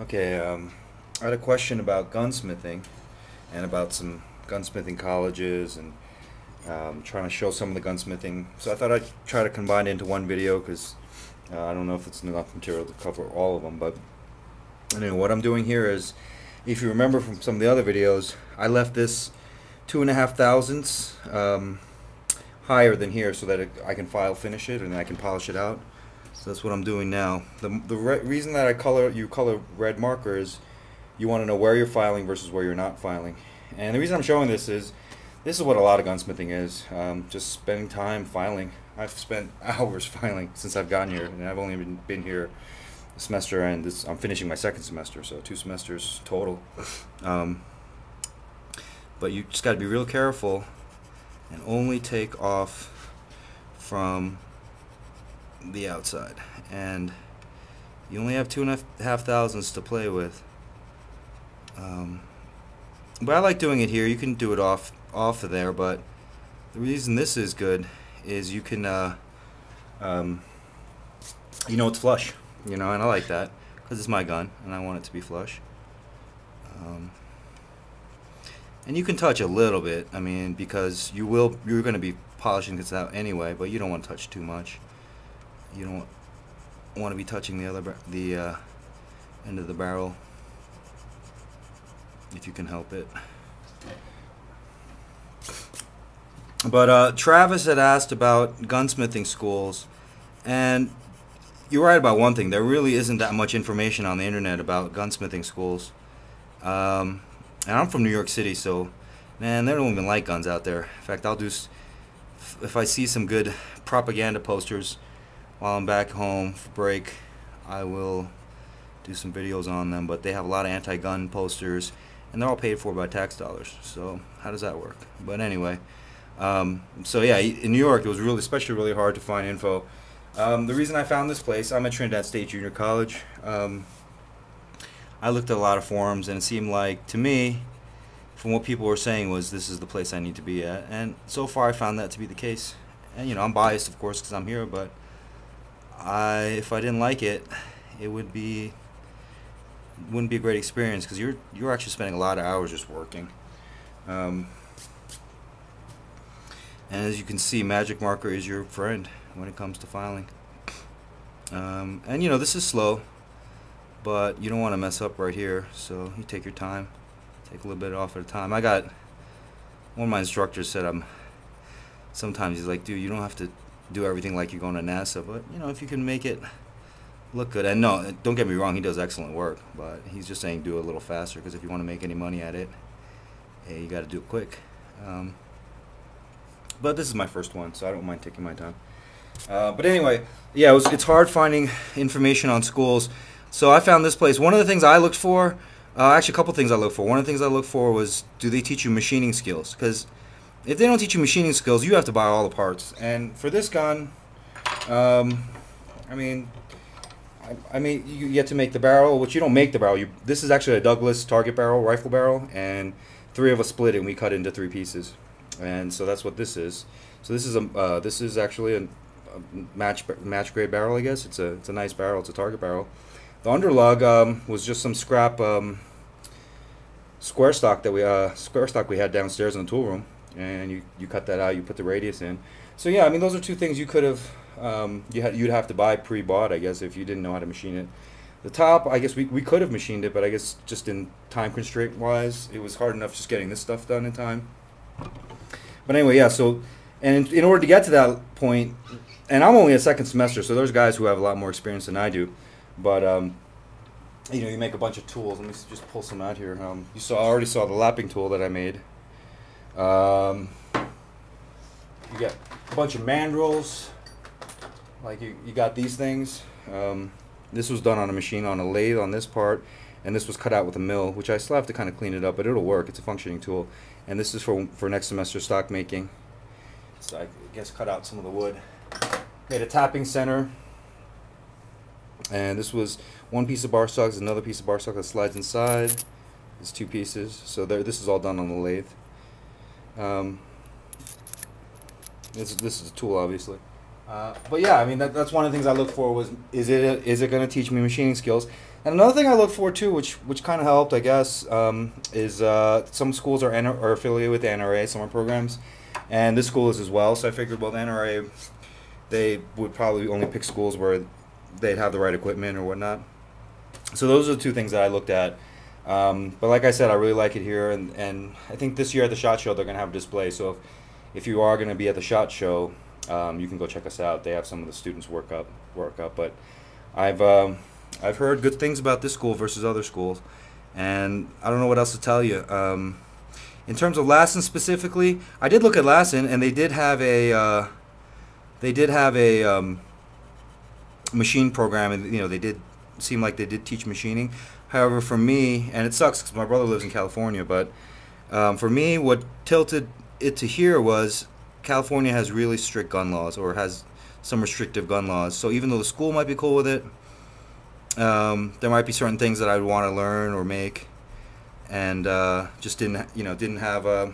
Okay, um, I had a question about gunsmithing and about some gunsmithing colleges and um, trying to show some of the gunsmithing. So I thought I'd try to combine it into one video because uh, I don't know if it's enough material to cover all of them. But anyway, what I'm doing here is, if you remember from some of the other videos, I left this two and a half thousandths um, higher than here so that it, I can file finish it and then I can polish it out. So that's what I'm doing now. The, the re reason that I color you color red marker is you want to know where you're filing versus where you're not filing. And the reason I'm showing this is this is what a lot of gunsmithing is. Um, just spending time filing. I've spent hours filing since I've gotten here, and I've only been, been here a semester, and this, I'm finishing my second semester, so two semesters total. Um, but you just got to be real careful and only take off from the outside. And you only have two and a half thousands to play with. Um, but I like doing it here. You can do it off off of there, but the reason this is good is you can, uh, um, you know, it's flush. You know, and I like that because it's my gun and I want it to be flush. Um, and you can touch a little bit. I mean, because you will, you're going to be polishing this out anyway, but you don't want to touch too much. You don't want to be touching the other the uh, end of the barrel if you can help it. But uh, Travis had asked about gunsmithing schools, and you're right about one thing. There really isn't that much information on the internet about gunsmithing schools. Um, and I'm from New York City, so man, they don't even like guns out there. In fact, I'll do if I see some good propaganda posters while I'm back home for break, I will do some videos on them. But they have a lot of anti-gun posters and they're all paid for by tax dollars. So how does that work? But anyway, um, so yeah, in New York, it was really, especially really hard to find info. Um, the reason I found this place, I'm at Trinidad State Junior College. Um, I looked at a lot of forums, and it seemed like to me, from what people were saying, was this is the place I need to be at. And so far, I found that to be the case. And you know, I'm biased, of course, because I'm here. But I, if I didn't like it, it would be wouldn't be a great experience because you're you're actually spending a lot of hours just working. Um, and as you can see, Magic Marker is your friend when it comes to filing. Um, and you know this is slow, but you don't want to mess up right here, so you take your time, take a little bit off at a time. I got one of my instructors said I'm. Sometimes he's like, dude, you don't have to do everything like you're going to NASA, but you know if you can make it look good. And no, don't get me wrong, he does excellent work, but he's just saying do it a little faster because if you want to make any money at it, hey, you got to do it quick. Um, but this is my first one, so I don't mind taking my time. Uh, but anyway, yeah, it was, it's hard finding information on schools. So I found this place. One of the things I looked for, uh, actually a couple things I looked for. One of the things I looked for was do they teach you machining skills? Because if they don't teach you machining skills, you have to buy all the parts. And for this gun, um, I mean, I, I mean, you get to make the barrel, which you don't make the barrel. You this is actually a Douglas target barrel, rifle barrel, and three of us split it and we cut it into three pieces, and so that's what this is. So this is a uh, this is actually a, a, match match grade barrel, I guess. It's a it's a nice barrel. It's a target barrel. The underlug um, was just some scrap um, square stock that we uh, square stock we had downstairs in the tool room, and you you cut that out. You put the radius in. So yeah, I mean those are two things you could have um, you had, you'd have to buy pre-bought, I guess, if you didn't know how to machine it. The top, I guess we, we could have machined it, but I guess just in time constraint wise, it was hard enough just getting this stuff done in time. But anyway, yeah. So, and in, in order to get to that point, and I'm only a second semester, so there's guys who have a lot more experience than I do. But um, you know, you make a bunch of tools. Let me just pull some out here. Um, you saw, I already saw the lapping tool that I made. Um, you got a bunch of mandrels. Like you, you got these things. Um, this was done on a machine on a lathe on this part, and this was cut out with a mill, which I still have to kind of clean it up, but it'll work. It's a functioning tool. And this is for, for next semester stock making. So I guess cut out some of the wood. Made a tapping center. And this was one piece of bar stock, another piece of bar stock that slides inside. It's two pieces. So there, this is all done on the lathe. Um, this, this is a tool, obviously. Uh, but yeah, I mean that, that's one of the things I look for was is it is it going to teach me machining skills? And another thing I look for too, which which kind of helped, I guess, um, is uh, some schools are, N- are affiliated with NRA summer programs, and this school is as well. So I figured, well, the NRA, they would probably only pick schools where they'd have the right equipment or whatnot. So those are the two things that I looked at. Um, but like I said, I really like it here, and, and I think this year at the Shot Show they're gonna have a display. So if, if you are gonna be at the Shot Show, um, you can go check us out. They have some of the students work up work up. But I've um, I've heard good things about this school versus other schools, and I don't know what else to tell you. Um, in terms of Lassen specifically, I did look at Lassen, and they did have a uh, they did have a um, machine program, and you know they did seem like they did teach machining. However, for me, and it sucks because my brother lives in California, but um, for me, what tilted it to here was California has really strict gun laws or has some restrictive gun laws. So even though the school might be cool with it, um, there might be certain things that I'd want to learn or make, and uh, just didn't, you know, didn't have a,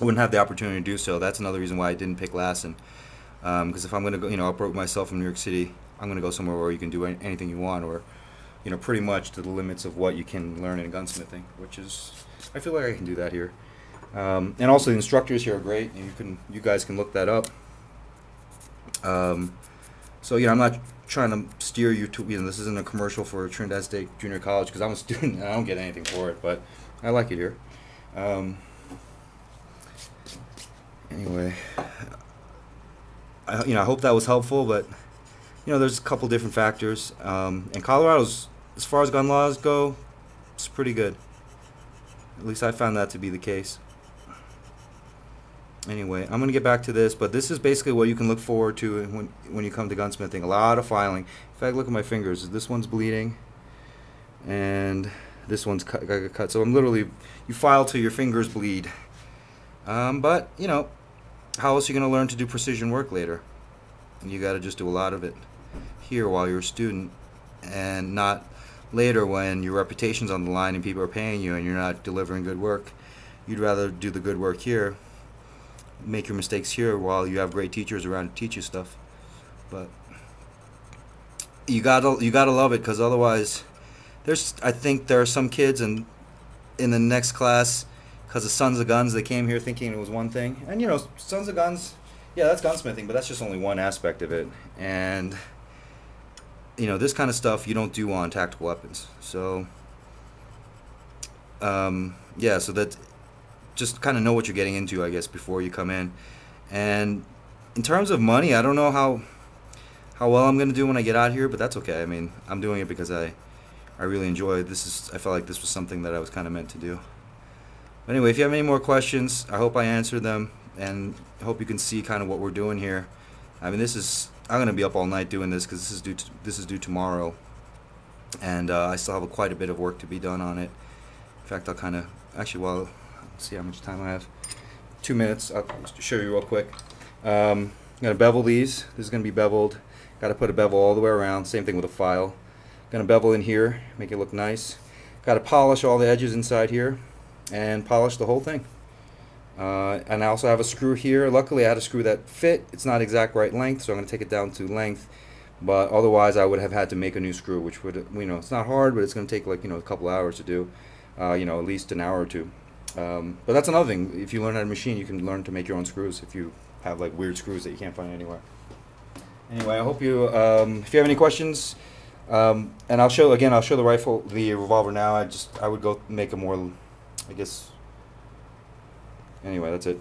wouldn't have the opportunity to do so. That's another reason why I didn't pick Lassen, because if I'm gonna go, you know, uproot myself from New York City, I'm gonna go somewhere where you can do anything you want, or, you know, pretty much to the limits of what you can learn in gunsmithing, which is, I feel like I can do that here. Um, and also the instructors here are great, you can, you guys can look that up. Um, so you know, I'm not trying to steer you to you know this isn't a commercial for Trinidad State Junior College because I'm a student and I don't get anything for it, but I like it here. Um, anyway, I you know I hope that was helpful, but you know there's a couple different factors. Um, and Colorado's as far as gun laws go, it's pretty good. At least I found that to be the case. Anyway, I'm gonna get back to this, but this is basically what you can look forward to when when you come to gunsmithing. A lot of filing. In fact, look at my fingers. This one's bleeding, and this one's cut, cut. So I'm literally you file till your fingers bleed. Um, but you know, how else are you gonna learn to do precision work later? You got to just do a lot of it here while you're a student, and not later when your reputation's on the line and people are paying you and you're not delivering good work. You'd rather do the good work here make your mistakes here while you have great teachers around to teach you stuff. But you gotta you gotta love it because otherwise, there's I think there are some kids and in the next class because of Sons of Guns they came here thinking it was one thing and you know Sons of Guns, yeah that's gunsmithing but that's just only one aspect of it and you know this kind of stuff you don't do on tactical weapons so um, yeah so that just kind of know what you're getting into, I guess, before you come in. And in terms of money, I don't know how how well I'm gonna do when I get out here, but that's okay. I mean, I'm doing it because I I really enjoy it. This is I felt like this was something that I was kind of meant to do. But anyway, if you have any more questions, I hope I answered them, and hope you can see kind of what we're doing here. I mean, this is I'm gonna be up all night doing this because this is due to, this is due tomorrow, and uh, I still have a, quite a bit of work to be done on it. In fact, I'll kind of actually well see how much time I have. Two minutes. I'll show you real quick. Um, I'm gonna bevel these. This is gonna be beveled. Got to put a bevel all the way around. Same thing with a file. Gonna bevel in here, make it look nice. Got to polish all the edges inside here, and polish the whole thing. Uh, and I also have a screw here. Luckily, I had a screw that fit. It's not exact right length, so I'm gonna take it down to length. But otherwise, I would have had to make a new screw, which would, you know, it's not hard, but it's gonna take like you know a couple hours to do. Uh, you know, at least an hour or two. Um, but that's another thing. If you learn how to machine, you can learn to make your own screws. If you have like weird screws that you can't find anywhere. Anyway, I hope you. Um, if you have any questions, um, and I'll show again. I'll show the rifle, the revolver now. I just I would go make a more, I guess. Anyway, that's it.